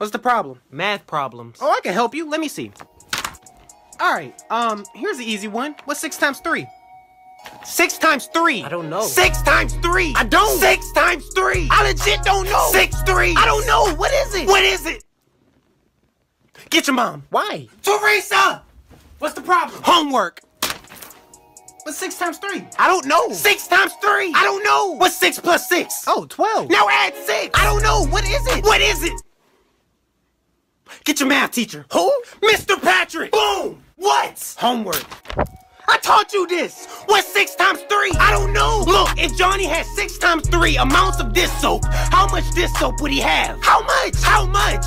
What's the problem? Math problems. Oh, I can help you. Let me see. All right, um, here's the easy one. What's six times three? Six times three. I don't know. Six times three. I don't. Six times three. I legit don't know. Six three. I don't know. What is it? What is it? Get your mom. Why? Teresa! What's the problem? Homework. What's six times three? I don't know. Six times three. I don't know. What's six plus six? Oh, 12. Now add six. I don't know. What is it? What is it? Get your math teacher. Who? Mr. Patrick. Boom. What? Homework. I taught you this. What's six times three? I don't know. Look, if Johnny had six times three amounts of this soap, how much this soap would he have? How much? How much?